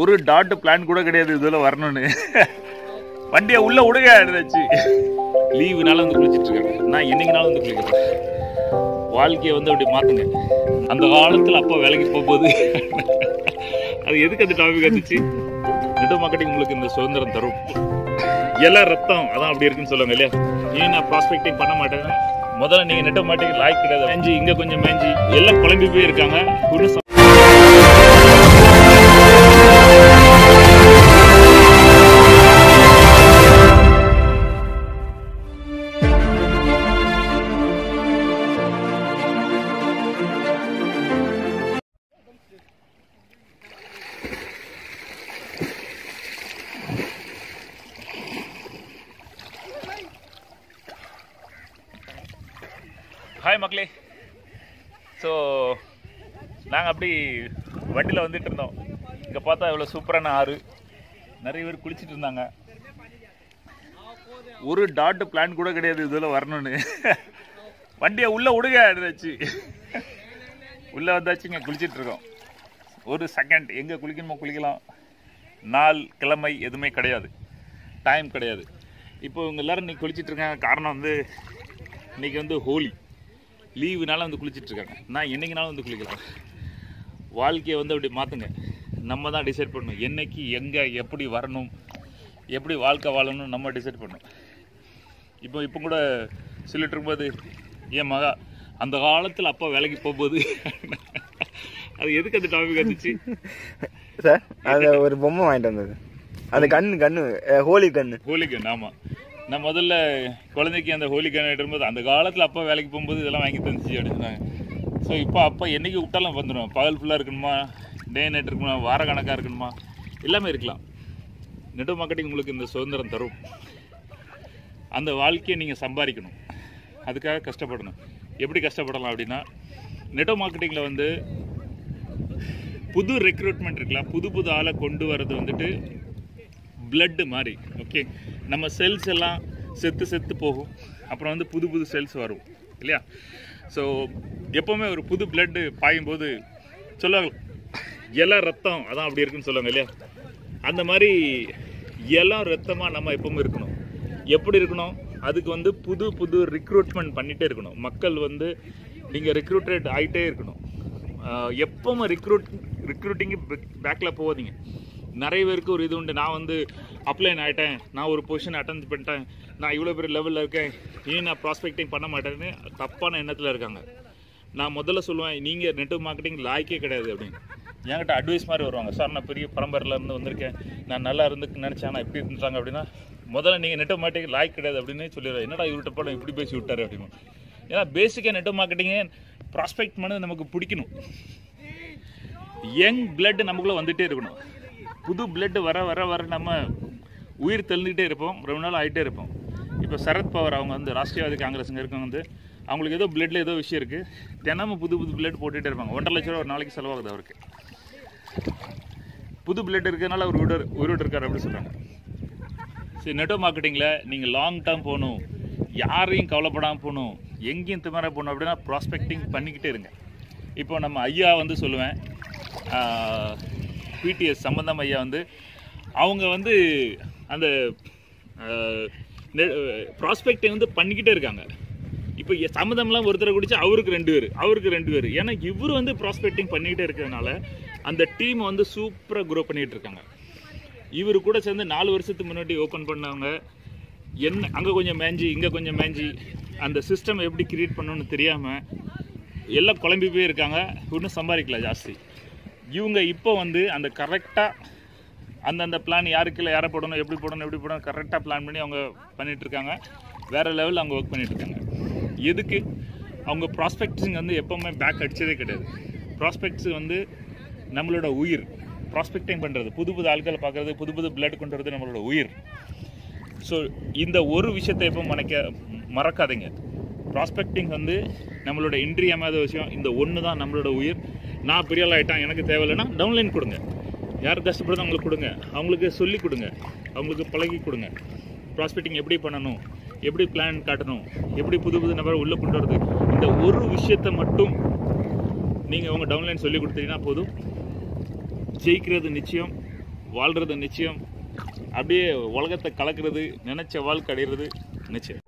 ஒரு dot plan கூட கிடையாது இதுல வரணும்னு. வண்டியை உள்ள விடுங்க இருந்துச்சு லீவுனால வந்து குளிச்சிட்டு இருக்கேன் நான் என்னைக்குனாலும் வந்து குளிக்கிறேன் வாழ்க்கையை வந்து அப்படி மாத்துங்க அந்த காலத்தில் அப்போ வேலைக்கு போகும்போது அது எதுக்கு அந்த டாபிக் வந்துச்சு? நெட் மார்க்கெட்டிங் உங்களுக்கு இந்த சுதந்திரம் தரும். எல்லாம் ரத்தம் அதான் அப்படி இருக்குன்னு சொல்லுவாங்க இல்லையா? ஏன் நான் ப்ராஸ்பெக்டிங் பண்ண மாட்டேன் முதல்ல நீங்கள் நெட் மார்க்கெட்டிங் லாய்க் கிடையாது. மேஞ்சி இங்கே கொஞ்சம் மேஞ்சி எல்லாம் குழம்பி போயிருக்காங்க. ஹாய் மக்களே. ஸோ நாங்கள் அப்படி வண்டியில் வந்துட்டு இருந்தோம். இங்கே பார்த்தா இவ்வளோ சூப்பரான ஆறு. நிறைய பேர் குளிச்சிட்டு இருந்தாங்க. ஒரு டாட் பிளான் கூட கிடையாது இதில் வரணும்னு. வண்டியை உள்ளே விடுங்க எடுத்தாச்சு உள்ளே வந்தாச்சுங்க குளிச்சுட்டு இருக்கோம். ஒரு செகண்ட் எங்கே குளிக்கணுமோ குளிக்கலாம். நாள் கிழமை எதுவுமே கிடையாது. டைம் கிடையாது. இப்போ இவங்க எல்லாரும் இன்னைக்கு குளிச்சிட்ருக்காங்க காரணம் வந்து இன்னைக்கு வந்து ஹோலி. லீவுனால வந்து குளிச்சிட்டு இருக்காங்க நான் என்னைக்குனாலும் வந்து குளிக்கலாம். வாழ்க்கையை வந்து அப்படி மாற்றுங்க நம்ம தான் டிசைட் பண்ணணும். என்னைக்கு எங்கே எப்படி வரணும் எப்படி வாழ்க்கை வாழணும்னு நம்ம டிசைட் பண்ணணும். இப்போ இப்போ கூட சொல்லிட்டு இருக்கும்போது என் மகா அந்த காலத்தில் அப்பா வேலைக்கு போகும்போது அது எதுக்கு அந்த டாபிக் வந்துச்சு? சார் அது ஒரு பொம்மை வாங்கிட்டு வந்தது. அந்த கண்ணு கண்ணு அஹ், ஹோலி கண்ணு. ஆமாம் நான் முதல்ல குழந்தைக்கு அந்த ஹோலிகன் போது அந்த காலத்தில் அப்பா வேலைக்கு போகும்போது இதெல்லாம் வாங்கி தந்துச்சு அப்படின்னாங்க. ஸோ இப்போ அப்பா என்றைக்கு விட்டாலும் வந்துடும் பகல் ஃபுல்லாக இருக்கணுமா? டே நைட் இருக்கணுமா? வார கணக்காக இருக்கணுமா? எல்லாமே இருக்கலாம். நெட் மார்க்கெட்டிங் உங்களுக்கு இந்த சுதந்திரம் தரும். அந்த வாழ்க்கையை நீங்கள் சம்பாதிக்கணும். அதுக்காக கஷ்டப்படணும். எப்படி கஷ்டப்படலாம் அப்படின்னா நெட்டோ மார்க்கெட்டிங்கில் வந்து புது ரெக்ரூட்மெண்ட் இருக்கலாம். புது புது ஆளை கொண்டு வர்றது வந்துட்டு பிளட்டு மாதிரி ஓகே நம்ம செல்ஸ் எல்லாம் செத்து செத்து போகும். அப்புறம் வந்து புது புது செல்ஸ் வரும் இல்லையா? ஸோ எப்போவுமே ஒரு புது பிளட்டு பாயும் போது சொல்லுவாங்க எல்லாம் ரத்தம் அதான் அப்படி இருக்குன்னு சொல்லுவாங்க இல்லையா? அந்த மாதிரி இலம் ரத்தமாக நம்ம எப்பவும் இருக்கணும். எப்படி இருக்கணும்? அதுக்கு வந்து புது புது ரிக்ரூட்மெண்ட் பண்ணிகிட்டே இருக்கணும். மக்கள் வந்து நீங்கள் ரிக்ரூட்டட் ஆகிட்டே இருக்கணும். எப்பவும் ரிக்ரூட் ரிக்ரூட்டிங்கு பேக்கில் போகாதீங்க. நிறைய பேருக்கு ஒரு இது உண்டு. நான் வந்து அப்ளைன் ஆகிட்டேன் நான் ஒரு பொசிஷன் அட்டன் பண்ணிட்டேன். நான் இவ்வளோ பெரிய லெவலில் இருக்கேன். இனி நான் ப்ராஸ்பெக்டிங் பண்ண மாட்டேன்னு தப்பான எண்ணத்தில் இருக்காங்க. நான் முதல்ல சொல்லுவேன் நீங்கள் நெட்ஒர்க் மார்க்கெட்டிங் லாய்க்கே கிடையாது அப்படின்னு. என்கிட்ட அட்வைஸ் மாதிரி வருவாங்க. சார் நான் பெரிய பரம்பரையில் இருந்து வந்திருக்கேன். நான் நல்லா இருந்து நினச்சேன். நான் இப்படி இருந்துட்டாங்க அப்படின்னா முதல்ல நீங்கள் நெட்ஒர்க் மார்க்கெட்டிங் லாய்க் கிடையாது அப்படின்னு சொல்லிடுறேன் என்னடா இவர்கிட்ட படம் இப்படி பேசி விட்டாரு அப்படின்னு. ஏன்னா பேசிக்காக நெட்ஒர்க் மார்க்கெட்டிங்கே ப்ராஸ்பெக்ட் பண்ணது நமக்கு பிடிக்கணும். யங் பிளட் நமக்குள்ளே வந்துகிட்டே இருக்கணும். புது பிளட் வர வர வர நம்ம உயிர் தெளிந்துகிட்டே இருப்போம். ரொம்ப நாள் ஆகிட்டே இருப்போம். இப்போ சரத் பவர் அவங்க வந்து ராஷ்டிரியவாதி காங்கிரஸுங்க இருக்கவங்க வந்து அவங்களுக்கு ஏதோ பிளட்டில் ஏதோ விஷயம் இருக்குது தினமும் புது புது பிளட் போட்டுகிட்டே இருப்பாங்க. ஒன்றரை லட்ச ரூபா ஒரு நாளைக்கு செலவாகுது அவருக்கு. புது பிளட் இருக்கிறதுனால அவர் உயிரோடு உயிரோடு இருக்கார் அப்படின்னு சொல்கிறாங்க சரி நெட்டோ மார்க்கெட்டிங்கில் நீங்கள் லாங் டேர்ம் போகணும். யாரையும் கவலைப்படாமல் போகணும். எங்கேயும் திமற போகணும் அப்படின்னா ப்ராஸ்பெக்டிங் பண்ணிக்கிட்டே இருங்க. இப்போ நம்ம ஐயா வந்து சொல்லுவேன். பிடிஎஸ் சம்பந்தம் ஐயா வந்து அவங்க வந்து அந்த ப்ராஸ்பெக்டை வந்து பண்ணிக்கிட்டே இருக்காங்க. இப்போ சம்மந்தம்லாம் சம்மதம்லாம் ஒருத்தரை குடிச்சு அவருக்கு ரெண்டு பேர் அவருக்கு ரெண்டு பேர். ஏன்னா இவர் வந்து ப்ராஸ்பெக்டிங் பண்ணிக்கிட்டே இருக்கிறதுனால அந்த டீம் வந்து சூப்பராக க்ரோ பண்ணிகிட்டு இருக்காங்க. இவர் கூட சேர்ந்து நாலு வருஷத்துக்கு முன்னாடி ஓப்பன் பண்ணவங்க என்ன அங்கே கொஞ்சம் மேஞ்சி இங்கே கொஞ்சம் மேஞ்சி அந்த சிஸ்டம் எப்படி கிரியேட் பண்ணணும்னு தெரியாமல் எல்லாம் குழம்பி போய் இருக்காங்க இன்னும் சம்பாதிக்கல ஜாஸ்தி. இவங்க இப்போ வந்து அந்த கரெக்டாக அந்தந்த பிளான் இல்லை யாரை போடணும் எப்படி போடணும் எப்படி போடணும் கரெக்டாக பிளான் பண்ணி அவங்க பண்ணிகிட்ருக்காங்க வேறு வேற லெவலில் அவங்க ஒர்க் பண்ணிகிட்ருக்காங்க எதுக்கு? அவங்க ப்ராஸ்பெக்ட்ஸுங்க வந்து எப்போவுமே பேக் அடித்ததே கிடையாது. ப்ராஸ்பெக்ட்ஸ் வந்து நம்மளோட உயிர். ப்ராஸ்பெக்டிங் பண்ணுறது புது புது ஆட்களை பார்க்குறது புது புது பிளட் கொண்டு வரது நம்மளோட உயிர். ஸோ இந்த ஒரு விஷயத்தை எப்போ மறைக்க மறக்காதீங்க. ப்ராஸ்பெக்டிங் வந்து நம்மளோட இன்றியமாத விஷயம். இந்த ஒன்று தான் நம்மளோட உயிர். நான் பெரிய ஆகிட்டான் எனக்கு தேவையில்லைன்னா டவுன்லைன் கொடுங்க. யார் கஷ்டப்படுதோ அவங்களுக்கு கொடுங்க. அவங்களுக்கு சொல்லி கொடுங்க. அவங்களுக்கு பழகி கொடுங்க. ப்ராஸ்பெக்டிங் எப்படி பண்ணணும்? எப்படி பிளான் காட்டணும்? எப்படி புது புது நபரை உள்ளே கொண்டு வரது? இந்த ஒரு விஷயத்தை மட்டும் நீங்கள் உங்கள் டவுன்லைன் சொல்லி கொடுத்தீங்கன்னா போதும். ஜெயிக்கிறது நிச்சயம். வாழ்கிறது நிச்சயம். அப்படியே உலகத்தை கலக்கிறது நினச்ச வாழ்க்கை அடைகிறது நிச்சயம்.